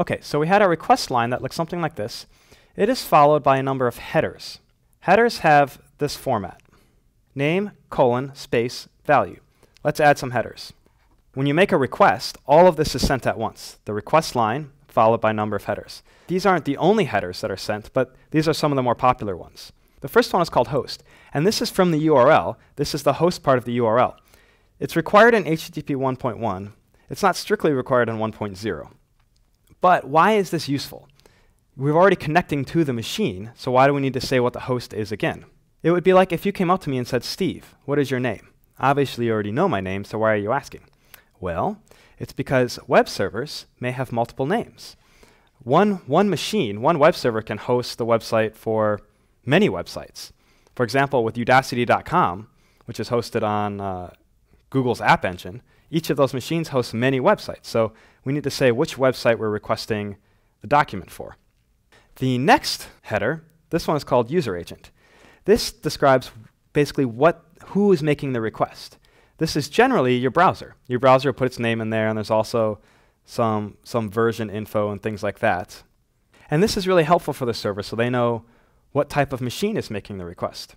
Okay, so we had a request line that looks something like this. It is followed by a number of headers. Headers have this format. Name, colon, space, value. Let's add some headers. When you make a request, all of this is sent at once. The request line, followed by a number of headers. These aren't the only headers that are sent, but these are some of the more popular ones. The first one is called host, and this is from the URL. This is the host part of the URL. It's required in HTTP 1.1. It's not strictly required in 1.0. But why is this useful? We're already connecting to the machine, so why do we need to say what the host is again? It would be like if you came up to me and said, Steve, what is your name? Obviously, you already know my name, so why are you asking? Well, it's because web servers may have multiple names. One, one machine, one web server can host the website for many websites. For example, with Udacity.com, which is hosted on uh, Google's App Engine, each of those machines hosts many websites. So we need to say which website we're requesting the document for. The next header, this one is called user agent. This describes basically what, who is making the request. This is generally your browser. Your browser will put its name in there, and there's also some, some version info and things like that. And this is really helpful for the server so they know what type of machine is making the request.